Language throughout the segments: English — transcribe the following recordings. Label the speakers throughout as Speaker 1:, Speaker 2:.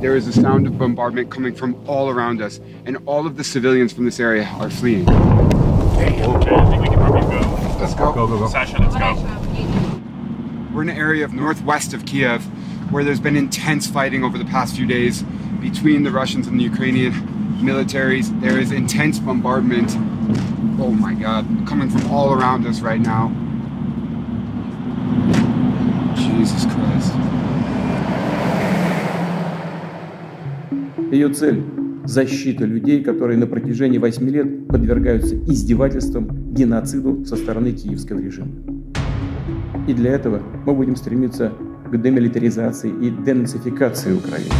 Speaker 1: there is a sound of bombardment coming from all around us, and all of the civilians from this area are fleeing.
Speaker 2: Okay, I think we can probably go.
Speaker 1: Let's go.
Speaker 2: Go, go, go. Sasha, let's go.
Speaker 1: We're in an area of northwest of Kiev where there's been intense fighting over the past few days between the Russians and the Ukrainian militaries. There is intense bombardment. Oh my god, coming from all around us right now.
Speaker 3: Ее цель – защита людей, которые на протяжении 8 лет подвергаются издевательствам, геноциду со стороны киевского режима. И для этого мы будем стремиться к демилитаризации и денацификации Украины.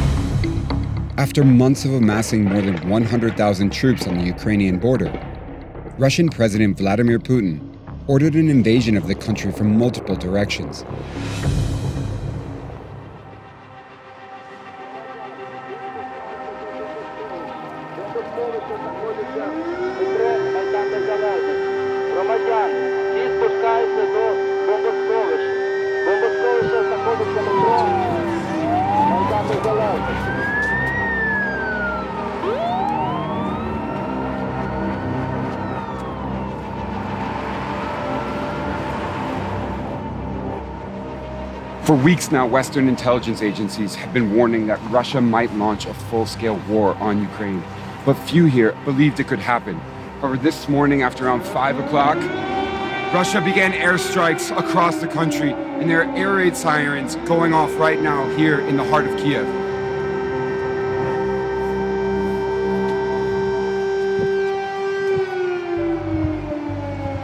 Speaker 1: After months of amassing more than 100,000 troops on the Ukrainian border, Russian President Vladimir Putin ordered an invasion of the country from multiple directions. For weeks now, Western intelligence agencies have been warning that Russia might launch a full scale war on Ukraine. But few here believed it could happen. However, this morning, after around 5 o'clock, Russia began airstrikes across the country, and there are air raid sirens going off right now here in the heart of Kiev.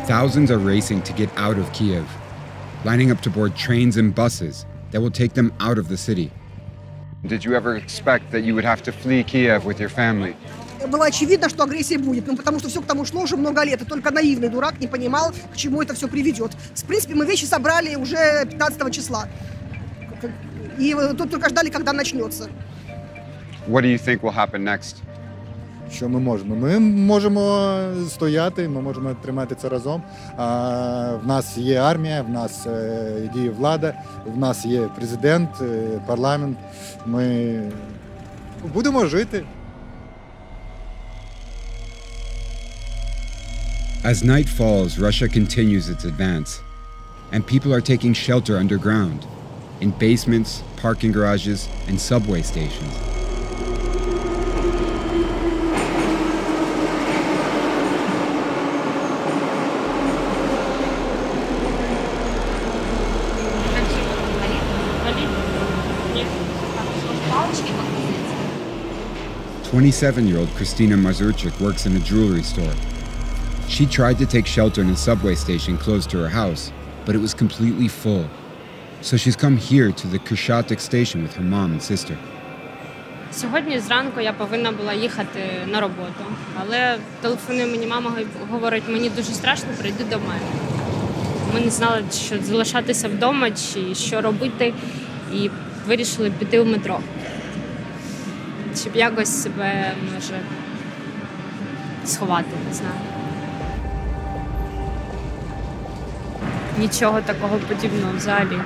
Speaker 1: Thousands are racing to get out of Kiev, lining up to board trains and buses that will take them out of the city. Did you ever expect that you would have to flee Kiev with your family?
Speaker 4: было очевидно, что агрессия будет, ну, потому что все к тому шло уже много лет, и только наивный дурак не понимал, к чему это все приведет. В принципе, мы вещи собрали уже 15 числа. И тут только ждали, когда начнется.
Speaker 1: What do you think will happen next?
Speaker 5: Що ми можемо? Ми можемо стояти, ми можемо тримати це разом. А, в нас є армія, в нас е, діє влада, в нас є президент, е, парламент. Ми будемо жити.
Speaker 1: As night falls, Russia continues its advance, and people are taking shelter underground, in basements, parking garages, and subway stations. 27 year old Christina Mazurchik works in a jewelry store. She tried to take shelter in a subway station close to her house, but it was completely full. So she's come here to the Khreshchatyk station with her mom and sister.
Speaker 6: Сьогодні зранку я повинна була їхати на роботу, але телефонує мені мама говорить, мені дуже страшно, прийди до мене. Ми не знали, що залишатися вдома чи що робити, і вирішили піти в метро. Щоб якось себе може сховати, не знаю. Нічого такого подібного взагалі.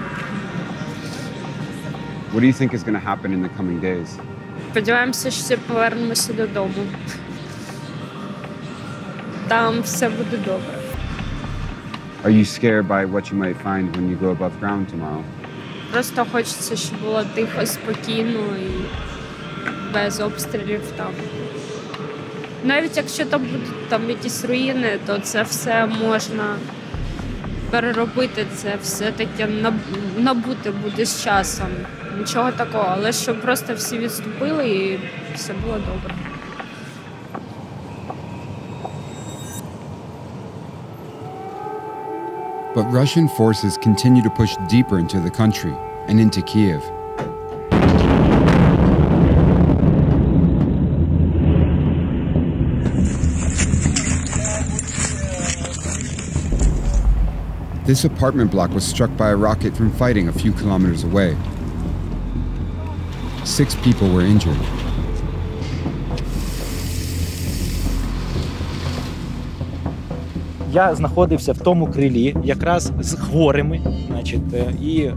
Speaker 1: What do you think is going to happen in the coming days?
Speaker 6: Сподіваємося, що повернемося додому. Там все буде добре.
Speaker 1: Are you scared by what you might find when you go above ground tomorrow?
Speaker 6: Просто хочеться, щоб було тихо, спокійно і без обстрілів там. Навіть якщо там будуть там якісь руїни, то це все можна переробити, це все таке набути буде з часом. Нічого такого, але щоб просто всі відступили і все було добре.
Speaker 1: But Russian forces continue to push deeper into the country and into Kiev. This apartment block was struck by a rocket from fighting a few kilometers away. Six people were injured.
Speaker 7: Я знаходився в тому крилі, якраз з хворими. Значить, і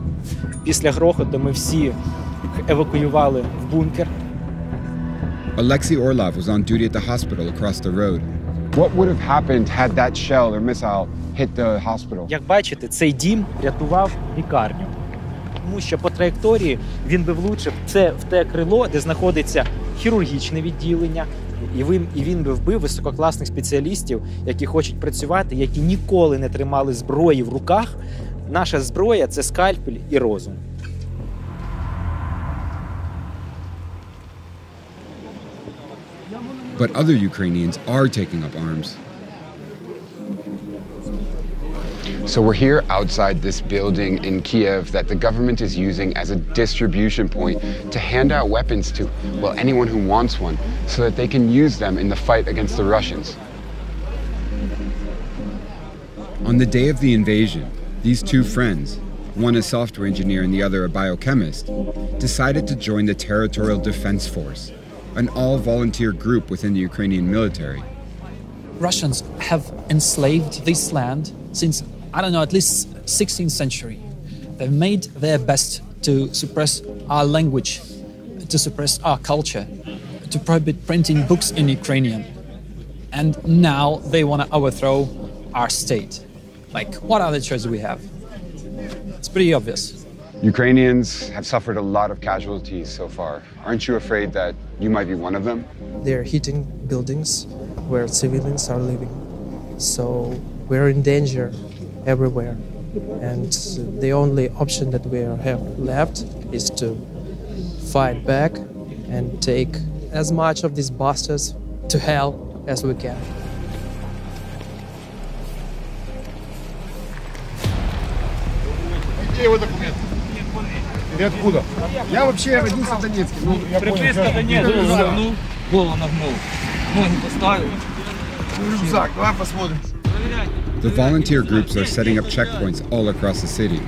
Speaker 7: після грохоту ми всі евакуювали в бункер.
Speaker 1: Alexei Orlov was on duty at the hospital across the road. What would have happened had that shell or missile hit the hospital?
Speaker 7: Як бачите, цей дім рятував лікарню. Тому що по траєкторії він би влучив це в те крило, де знаходиться хірургічне відділення, і він, і він би вбив висококласних спеціалістів, які хочуть працювати, які ніколи не тримали зброї в руках. Наша зброя це скальпель і розум.
Speaker 1: But other Ukrainians are taking up arms. So we're here outside this building in Kiev that the government is using as a distribution point to hand out weapons to, well, anyone who wants one, so that they can use them in the fight against the Russians. On the day of the invasion, these two friends, one a software engineer and the other a biochemist, decided to join the Territorial Defense Force, an all volunteer group within the Ukrainian military.
Speaker 8: Russians have enslaved this land since, I don't know, at least 16th century. They've made their best to suppress our language, to suppress our culture, to prohibit printing books in Ukrainian. And now they want to overthrow our state. Like, what other choice do we have? It's pretty obvious.
Speaker 1: Ukrainians have suffered a lot of casualties so far. Aren't you afraid that you might be one of them?
Speaker 5: They're hitting buildings where civilians are living. So we're in danger everywhere. And the only option that we have left is to fight back and take as much of these bastards to hell as we can.
Speaker 9: Где его документы? Ты откуда? Я вообще родился в Донецке. Ну, я
Speaker 6: Приписка
Speaker 9: понял,
Speaker 6: Донецк,
Speaker 9: Рюкзак.
Speaker 6: загнув, голову нагнув, ноги поставив.
Speaker 9: Рюкзак, давай посмотрим.
Speaker 1: The volunteer groups are setting up checkpoints all across the city.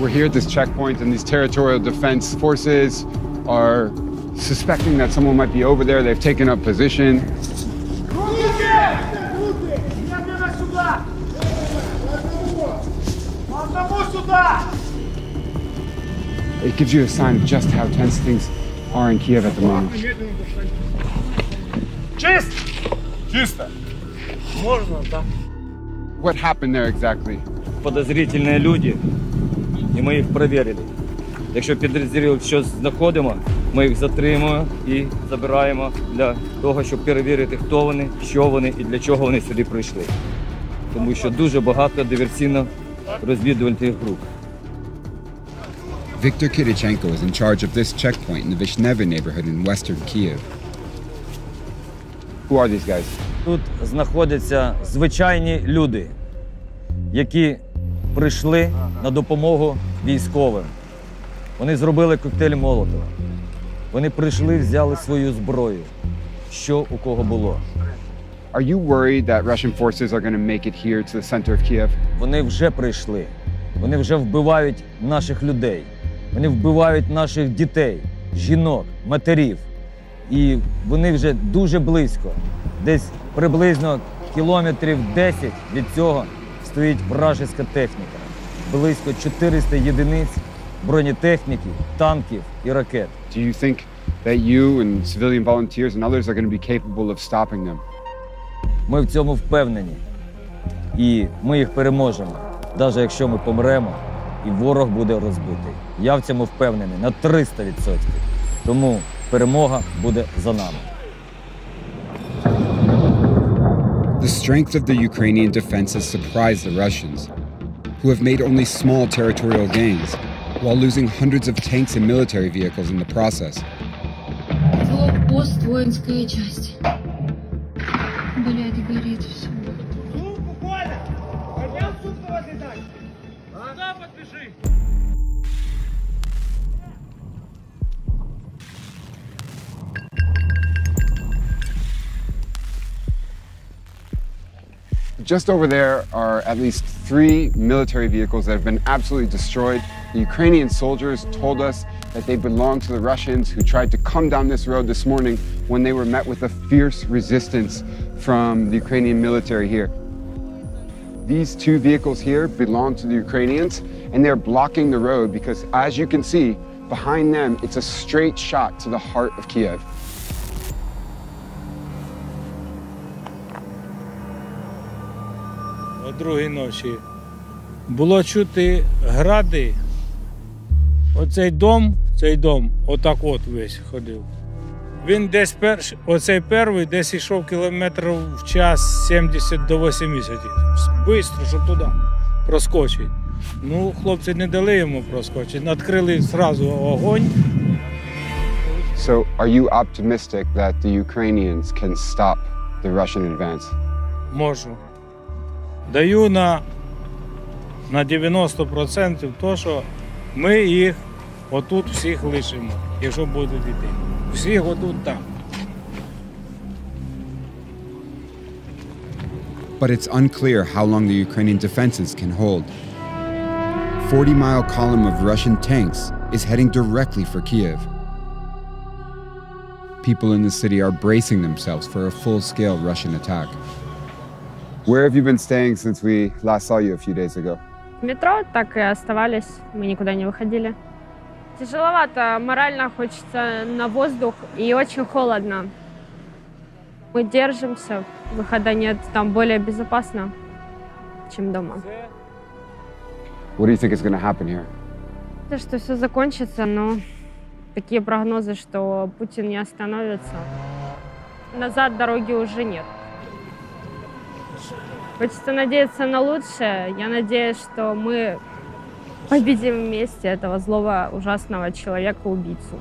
Speaker 1: We're here at this checkpoint, and these territorial defense forces are suspecting that someone might be over there. They've taken up position. It gives you a sign of just how tense things are in Kiev at the moment.
Speaker 9: Чисто! Чисто!
Speaker 6: Можна, так.
Speaker 1: What happened there exactly?
Speaker 6: Подозрительні люди, і ми їх перевірили. Якщо підозрілих щось знаходимо, ми їх затримуємо і забираємо для того, щоб перевірити, хто вони, що вони і для чого вони сюди прийшли. Тому що дуже багато диверсійно-розвідувальних груп.
Speaker 1: Viktor Kidichenko is in charge of this checkpoint in the Vishneva neighborhood in western Kiev. Who are these guys?
Speaker 6: Тут знаходяться звичайні люди, які прийшли на допомогу військовим. Вони зробили коктейль Молотова. Вони прийшли, взяли свою зброю. Що у кого було?
Speaker 1: Are you worried that Russian forces are going to make it here to the center of Kiev?
Speaker 6: Вони вже прийшли. Вони вже вбивають наших людей. Вони вбивають наших дітей, жінок, матерів. І вони вже дуже близько. Десь приблизно кілометрів 10 від цього стоїть вражеська техніка. Близько 400 єдиниць бронетехніки, танків і ракет.
Speaker 1: Do you think that you and civilian volunteers and others are going to be capable of stopping them?
Speaker 6: Ми в цьому впевнені. І ми їх переможемо, навіть якщо ми помремо, і ворог буде розбитий. Я в цьому впевнений на 300%. Тому перемога буде за нами.
Speaker 1: The strength of the Ukrainian defense has surprised the Russians, who have made only small territorial gains, while losing hundreds of tanks and military vehicles in the process. Just over there are at least three military vehicles that have been absolutely destroyed. The Ukrainian soldiers told us that they belong to the Russians who tried to come down this road this morning when they were met with a fierce resistance from the Ukrainian military here. These two vehicles here belong to the Ukrainians and they're blocking the road because as you can see, Behind them, it's a straight shot to the heart of Kiev.
Speaker 10: О другій ночі було чути гради. Оцей дом, цей дом, отак от весь ходив. Він десь перш, оцей перший десь йшов кілометрів в час 70 до 80. Бистро, щоб туди проскочить. Ну, хлопці не дали йому проскочити. Відкрили зразу огонь.
Speaker 1: So, are you optimistic that the Ukrainians can stop the Russian advance?
Speaker 10: Можу. Даю на, на 90% то, що ми їх отут всіх лишимо, якщо будуть йти. Всіх отут там.
Speaker 1: But it's unclear how long the Ukrainian defenses can hold. 40 mile column of Russian tanks is heading directly for Kiev. People in the city are bracing themselves for a full scale Russian attack. Where have you been staying since we last saw you a few days ago?
Speaker 6: В метро так и оставались, мы никуда не выходили. Тяжеловато, морально хочется на воздух и очень холодно. Мы держимся, выхода нет, там более безопасно, чем дома.
Speaker 1: What do you think is going to happen here?
Speaker 6: То, что все закончится, но такие прогнозы, что Путин не остановится. Назад дороги уже нет. Хочется надеяться на лучшее. Я надеюсь, что мы победим вместе этого злого, ужасного человека-убийцу.